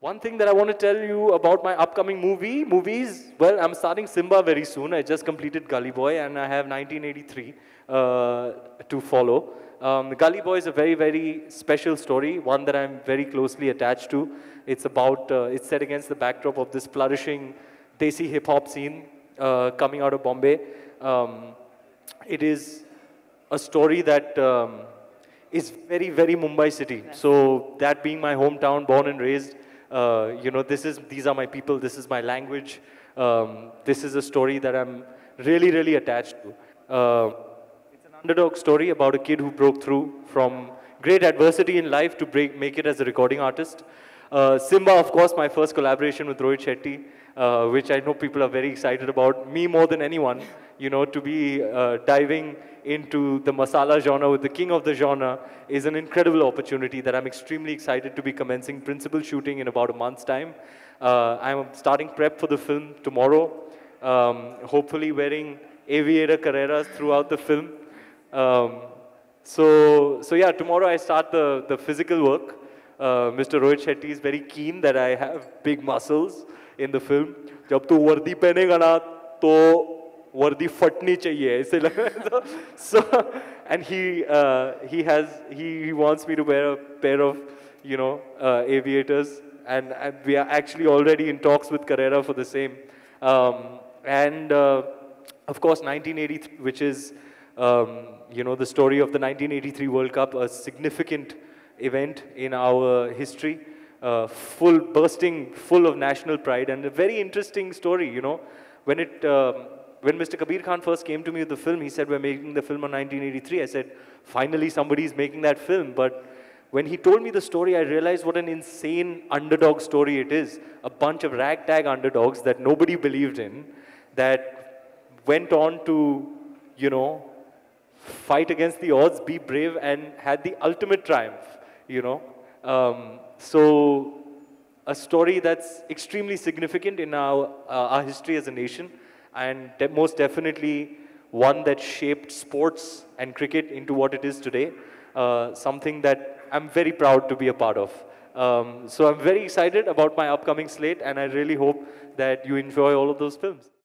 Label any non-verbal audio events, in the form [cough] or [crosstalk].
One thing that I want to tell you about my upcoming movie, movies, well, I'm starting Simmba very soon. I just completed Gully Boy and I have 1983 uh, to follow. Um, Gully Boy is a very, very special story, one that I'm very closely attached to. It's about, uh, it's set against the backdrop of this flourishing Desi hip hop scene uh, coming out of Bombay. Um, it is a story that um, is very, very Mumbai city. So that being my hometown, born and raised, uh, you know, this is, these are my people, this is my language. Um, this is a story that I'm really, really attached to. Uh, it's an underdog story about a kid who broke through from great adversity in life to break, make it as a recording artist. Uh, Simmba, of course, my first collaboration with Rohit Shetty, uh, which I know people are very excited about, me more than anyone, you know, to be uh, diving into the masala genre with the king of the genre is an incredible opportunity that I'm extremely excited to be commencing principal shooting in about a month's time. Uh, I'm starting prep for the film tomorrow, um, hopefully wearing aviator Carreras throughout the film. Um, so, so yeah, tomorrow I start the, the physical work Uh, Mr. Rohit Shetty is very keen that I have big muscles in the film. जब तू वर्दी पहनेगा ना तो वर्दी फटनी चाहिए ऐसे लगा [laughs] so and he uh, he has he, he wants me to wear a pair of you know uh, aviators and, and, we are actually already in talks with Carrera for the same um, and uh, of course 1983 which is um, you know the story of the 1983 World Cup a significant event in our history uh, full bursting full of national pride and a very interesting story you know when it um, when Mr. Kabir Khan first came to me with the film, he said, we're making the film on 1983. I said, finally somebody is making that film. But when he told me the story, I realized what an insane underdog story it is. A bunch of ragtag underdogs that nobody believed in, that went on to, you know, fight against the odds, be brave, and had the ultimate triumph, you know. Um, so a story that's extremely significant in our, uh, our history as a nation and de most definitely one that shaped sports and cricket into what it is today, uh, something that I'm very proud to be a part of. Um, so I'm very excited about my upcoming slate and I really hope that you enjoy all of those films.